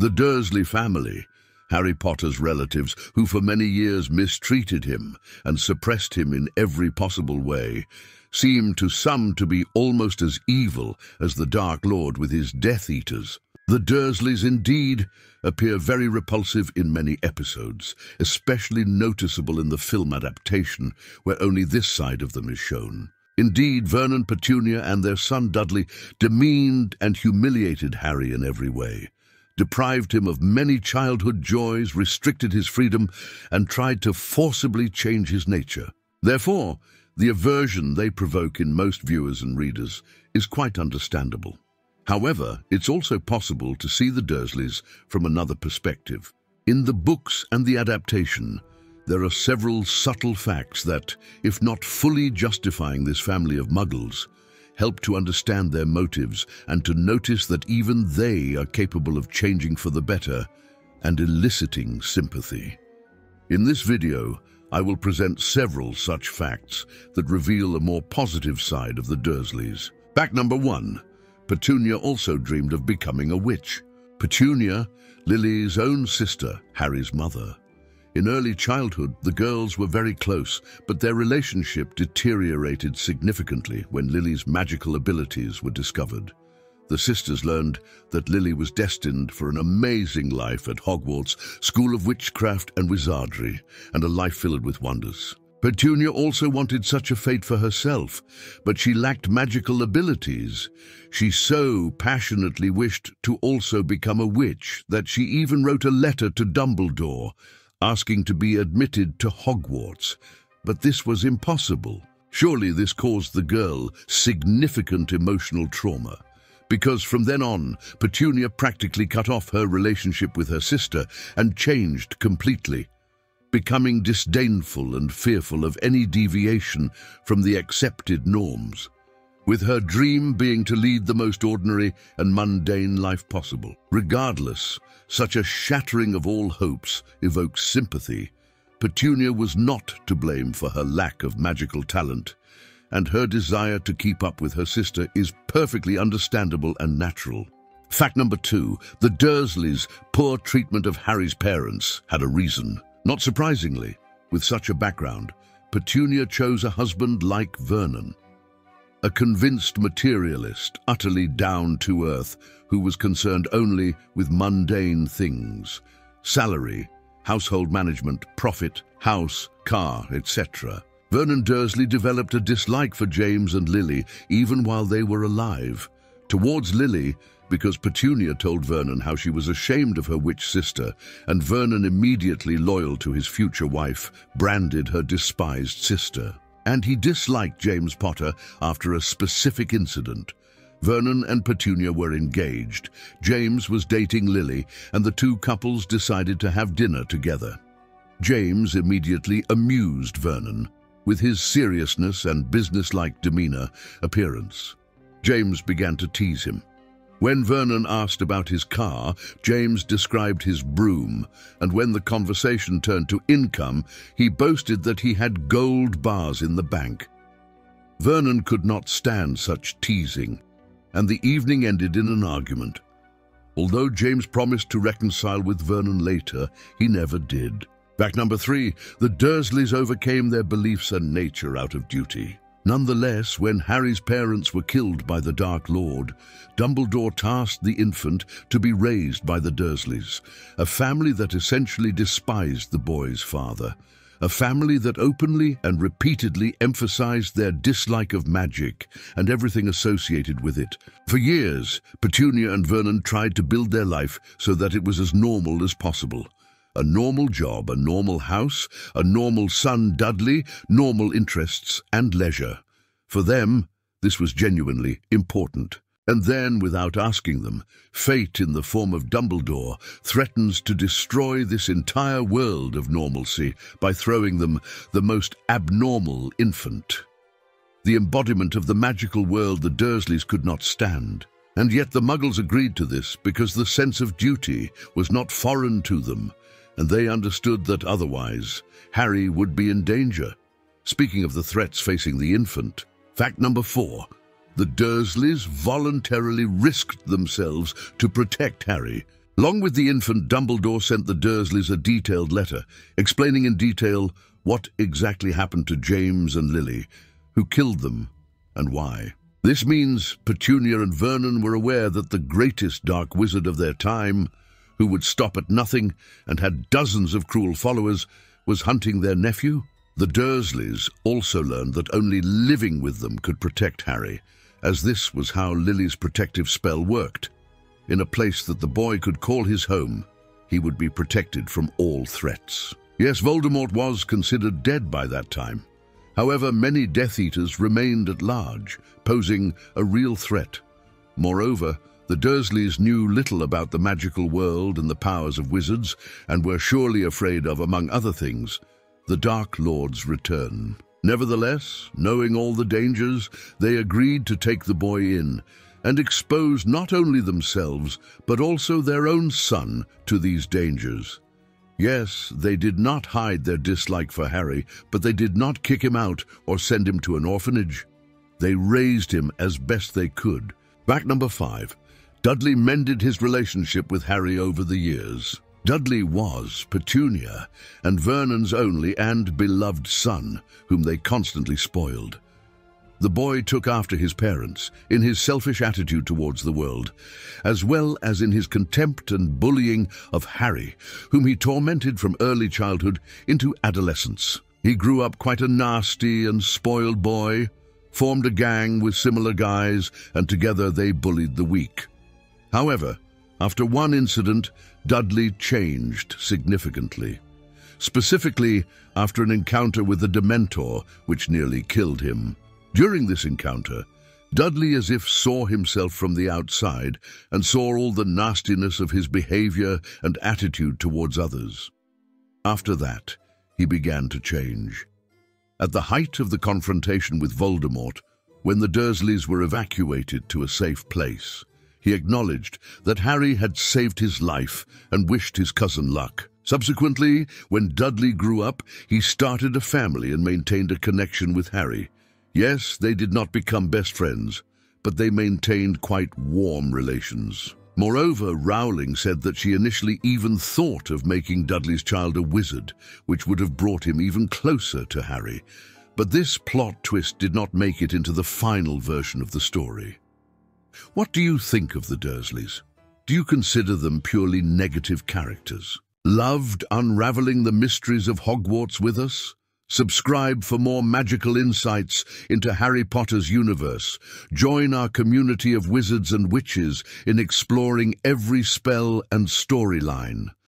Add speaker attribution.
Speaker 1: The Dursley family, Harry Potter's relatives, who for many years mistreated him and suppressed him in every possible way, seem to some to be almost as evil as the Dark Lord with his Death Eaters. The Dursleys indeed appear very repulsive in many episodes, especially noticeable in the film adaptation, where only this side of them is shown. Indeed, Vernon, Petunia, and their son Dudley demeaned and humiliated Harry in every way, deprived him of many childhood joys, restricted his freedom, and tried to forcibly change his nature. Therefore, the aversion they provoke in most viewers and readers is quite understandable. However, it's also possible to see the Dursleys from another perspective. In the books and the adaptation, there are several subtle facts that, if not fully justifying this family of muggles, help to understand their motives and to notice that even they are capable of changing for the better and eliciting sympathy. In this video, I will present several such facts that reveal a more positive side of the Dursleys. Fact number one, Petunia also dreamed of becoming a witch. Petunia, Lily's own sister, Harry's mother. In early childhood, the girls were very close, but their relationship deteriorated significantly when Lily's magical abilities were discovered. The sisters learned that Lily was destined for an amazing life at Hogwarts, School of Witchcraft and Wizardry, and a life filled with wonders. Petunia also wanted such a fate for herself, but she lacked magical abilities. She so passionately wished to also become a witch that she even wrote a letter to Dumbledore, asking to be admitted to Hogwarts. But this was impossible. Surely this caused the girl significant emotional trauma. Because from then on, Petunia practically cut off her relationship with her sister and changed completely becoming disdainful and fearful of any deviation from the accepted norms, with her dream being to lead the most ordinary and mundane life possible. Regardless, such a shattering of all hopes evokes sympathy. Petunia was not to blame for her lack of magical talent, and her desire to keep up with her sister is perfectly understandable and natural. Fact number two, the Dursleys' poor treatment of Harry's parents had a reason. Not surprisingly, with such a background, Petunia chose a husband like Vernon, a convinced materialist, utterly down to earth, who was concerned only with mundane things, salary, household management, profit, house, car, etc. Vernon Dursley developed a dislike for James and Lily even while they were alive. Towards Lily, because Petunia told Vernon how she was ashamed of her witch sister, and Vernon, immediately loyal to his future wife, branded her despised sister. And he disliked James Potter after a specific incident. Vernon and Petunia were engaged. James was dating Lily, and the two couples decided to have dinner together. James immediately amused Vernon with his seriousness and businesslike demeanor appearance. James began to tease him. When Vernon asked about his car, James described his broom, and when the conversation turned to income, he boasted that he had gold bars in the bank. Vernon could not stand such teasing, and the evening ended in an argument. Although James promised to reconcile with Vernon later, he never did. Fact number three, the Dursleys overcame their beliefs and nature out of duty. Nonetheless, when Harry's parents were killed by the Dark Lord, Dumbledore tasked the infant to be raised by the Dursleys, a family that essentially despised the boy's father, a family that openly and repeatedly emphasized their dislike of magic and everything associated with it. For years, Petunia and Vernon tried to build their life so that it was as normal as possible. A normal job, a normal house, a normal son Dudley, normal interests and leisure. For them, this was genuinely important. And then, without asking them, fate in the form of Dumbledore threatens to destroy this entire world of normalcy by throwing them the most abnormal infant. The embodiment of the magical world the Dursleys could not stand. And yet the Muggles agreed to this because the sense of duty was not foreign to them and they understood that otherwise Harry would be in danger. Speaking of the threats facing the infant, fact number four, the Dursleys voluntarily risked themselves to protect Harry. Along with the infant, Dumbledore sent the Dursleys a detailed letter, explaining in detail what exactly happened to James and Lily, who killed them, and why. This means Petunia and Vernon were aware that the greatest dark wizard of their time, who would stop at nothing and had dozens of cruel followers, was hunting their nephew. The Dursleys also learned that only living with them could protect Harry, as this was how Lily's protective spell worked. In a place that the boy could call his home, he would be protected from all threats. Yes, Voldemort was considered dead by that time. However, many Death Eaters remained at large, posing a real threat. Moreover, the Dursleys knew little about the magical world and the powers of wizards, and were surely afraid of, among other things, the Dark Lord's return. Nevertheless, knowing all the dangers, they agreed to take the boy in and expose not only themselves, but also their own son to these dangers. Yes, they did not hide their dislike for Harry, but they did not kick him out or send him to an orphanage. They raised him as best they could. Fact number five, Dudley mended his relationship with Harry over the years. Dudley was Petunia and Vernon's only and beloved son, whom they constantly spoiled. The boy took after his parents in his selfish attitude towards the world, as well as in his contempt and bullying of Harry, whom he tormented from early childhood into adolescence. He grew up quite a nasty and spoiled boy, formed a gang with similar guys, and together they bullied the weak. However, after one incident, Dudley changed significantly. Specifically, after an encounter with a Dementor, which nearly killed him. During this encounter, Dudley as if saw himself from the outside and saw all the nastiness of his behavior and attitude towards others. After that, he began to change. At the height of the confrontation with Voldemort, when the Dursleys were evacuated to a safe place, he acknowledged that Harry had saved his life and wished his cousin luck. Subsequently, when Dudley grew up, he started a family and maintained a connection with Harry, Yes, they did not become best friends, but they maintained quite warm relations. Moreover, Rowling said that she initially even thought of making Dudley's child a wizard, which would have brought him even closer to Harry. But this plot twist did not make it into the final version of the story. What do you think of the Dursleys? Do you consider them purely negative characters? Loved unraveling the mysteries of Hogwarts with us? Subscribe for more magical insights into Harry Potter's universe. Join our community of wizards and witches in exploring every spell and storyline.